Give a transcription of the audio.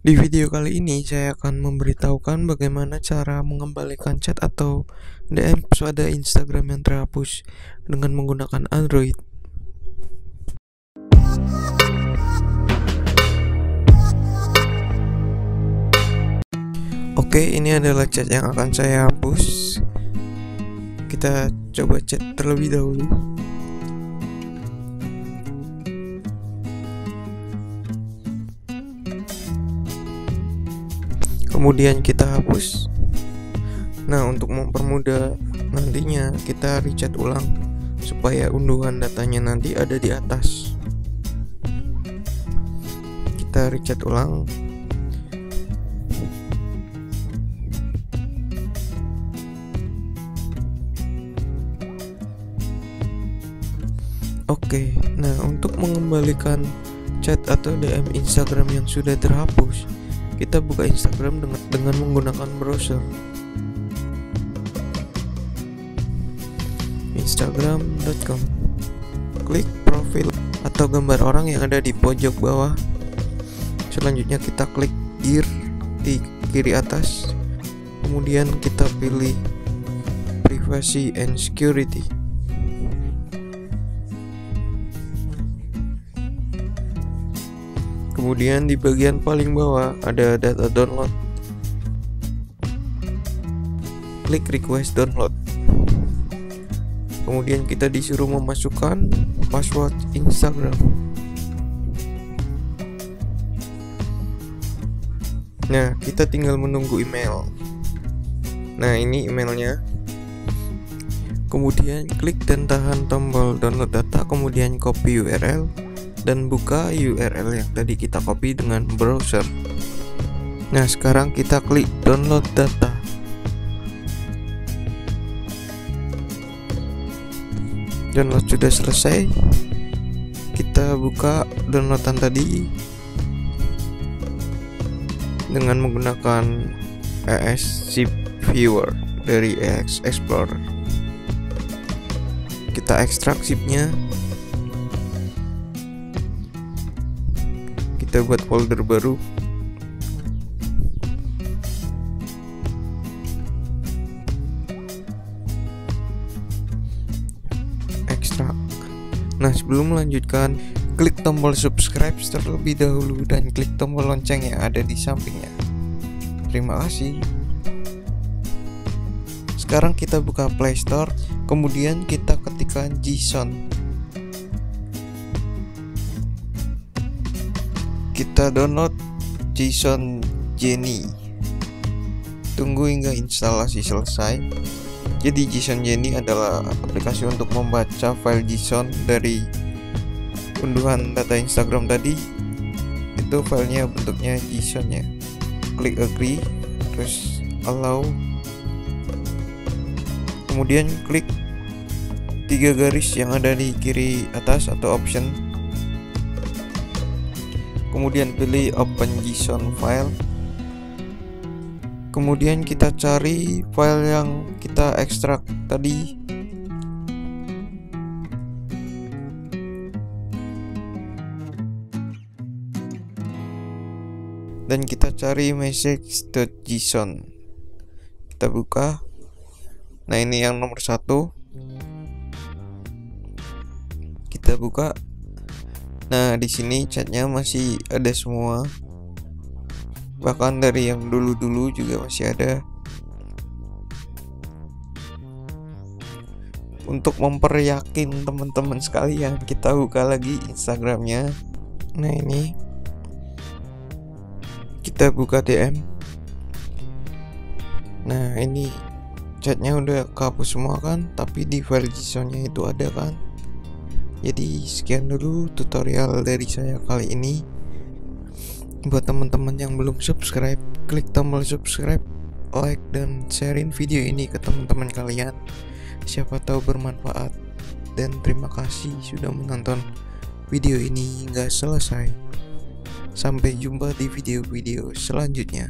Di video kali ini saya akan memberitahukan bagaimana cara mengembalikan chat atau DM pada Instagram yang terhapus dengan menggunakan Android. Oke, ini adalah chat yang akan saya hapus. Kita coba chat terlebih dahulu. Kemudian kita hapus. Nah untuk mempermudah nantinya kita recat ulang supaya unduhan datanya nanti ada di atas. Kita recat ulang. Oke, nah untuk mengembalikan chat atau DM Instagram yang sudah terhapus, kita buka Instagram dengan, dengan menggunakan browser. Instagram.com klik profil atau gambar orang yang ada di pojok bawah. Selanjutnya kita klik gear di kiri atas. Kemudian kita pilih privacy and security Kemudian di bagian paling bawah ada data download. Klik request download. Kemudian kita disuruh memasukkan password Instagram. Nah, kita tinggal menunggu email. Nah, ini emailnya. Kemudian klik dan tahan tombol download data, kemudian copy URL dan buka URL yang tadi kita copy dengan browser. Nah, sekarang kita klik download data. Download sudah selesai. Kita buka downloadan tadi dengan menggunakan ES Zip Viewer dari EX Explorer. Kita ekstrak zipnya kita buat folder baru. Ekstrak nah sebelum melanjutkan klik tombol subscribe terlebih dahulu dan klik tombol lonceng yang ada di sampingnya. Terima kasih. Sekarang kita buka Play Store kemudian kita ketikkan JSON kita download JSON Jenny. Tunggu hingga instalasi selesai. Jadi JSON Jenny adalah aplikasi untuk membaca file JSON dari unduhan data Instagram tadi. Itu filenya bentuknya JSON ya. Klik agree terus allow. Kemudian klik tiga garis yang ada di kiri atas atau option kemudian pilih open JSON file. Kemudian kita cari file yang kita ekstrak tadi. Dan kita cari message.json kita buka. Nah ini yang nomor satu. Kita buka Nah, di sini chatnya masih ada semua. Bahkan dari yang dulu-dulu juga masih ada. Untuk memperyakin teman-teman sekalian, kita buka lagi Instagramnya. Nah ini kita buka DM. Nah ini chatnya udah kehapus semua kan, tapi di file JSON-nya itu ada kan. Jadi sekian dulu tutorial dari saya kali ini. Buat teman-teman yang belum subscribe, klik tombol subscribe, like dan sharein video ini ke teman-teman kalian. Siapa tahu bermanfaat. Dan terima kasih sudah menonton video ini hingga selesai. Sampai jumpa di video-video selanjutnya.